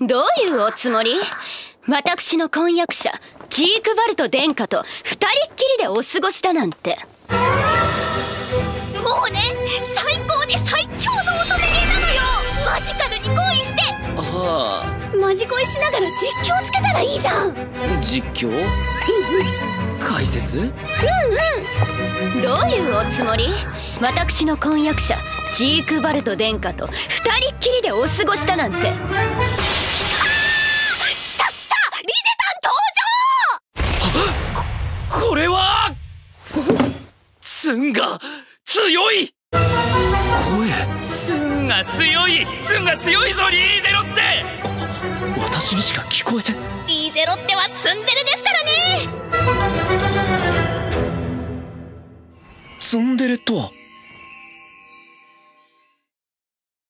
どういうおつもり？私の婚約者ジークバルト殿下と二人っきりでお過ごしだなんて。もうね最高で最強の乙女芸なのよ！マジカルに恋して！はマジ恋しながら実況つけたらいいじゃん！あ実況？解説？どういうおつもり？私の婚約者ジークバルト殿下と二人っきりでお過ごしだなんてンが強い。声。ツンが強い。ツンが強いぞリーゼロって。私にしか聞こえて。場リーゼロってはツンデレですからね。ツンデレとは？